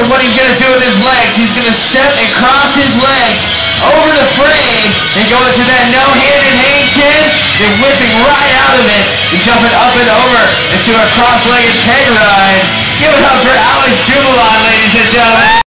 and what he's going to do with his legs. He's going to step and cross his legs over the frame and go into that no-handed hang ten, then whipping right out of it and jumping up and over into a cross-legged peg.